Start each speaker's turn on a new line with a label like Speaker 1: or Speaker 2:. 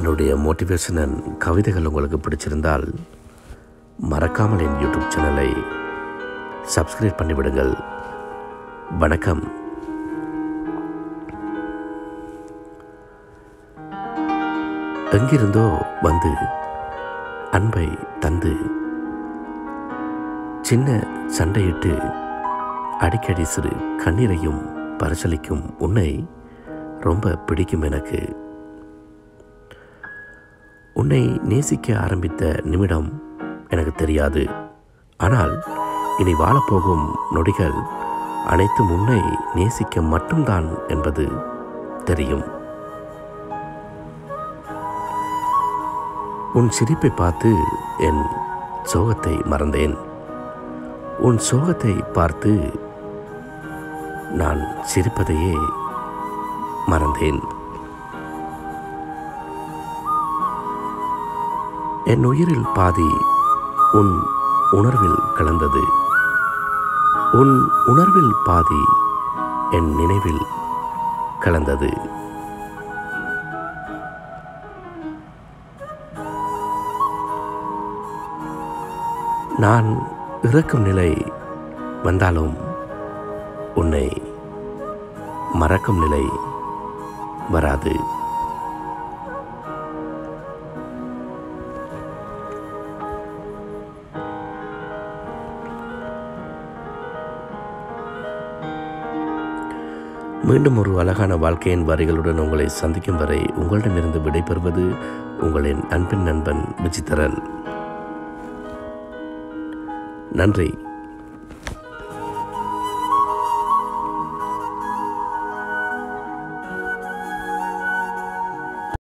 Speaker 1: என்னுடைய மோட்டிவேஷனல் கவிதைகள் உங்களுக்கு பிடிச்சிருந்தால் மறக்காமல் என் யூடியூப் சேனலை சப்ஸ்கிரைப் பண்ணிவிடுங்கள். வணக்கம். எங்கிருந்தோ வந்து அன்பை தந்து சின்ன சண்டையிட்டு அடிக்கடி சிறு கண்ணீரையும் பரிசலிக்கும் உன்னை ரொம்ப பிடிக்கும் எனக்கு. உன்னை நேசிக்க ஆரம்பித்த நிமிடம் எனக்கு தெரியாது. ஆனால் இனி வாழப்போகும் நொடிகள் அனைத்தும் உன்னை நேசிக்க மட்டும்தான் என்பது தெரியும். உன் சிரிப்பை பார்த்து என் சோகத்தை மறந்தேன். உன் சோகத்தை பார்த்து நான் சிரிப்பதையே மறந்தேன். என் உயிரில் பாதி உன் உணர்வில் கலந்தது. உன் உணர்வில் பாதி என் நினைவில் கலந்தது. நான் இறக்கும் நிலை வந்தாலும் உன்னை மறக்கும் நிலை வராது. மீண்டும் ஒரு அழகான வாழ்க்கையின் வரிகளுடன் உங்களை சந்திக்கும் வரை உங்களிடமிருந்து விடைபெறுவது உங்களின் அன்பின் நண்பன் விஜித்தரன். நன்றி.